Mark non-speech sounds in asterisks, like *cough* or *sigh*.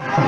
you *laughs*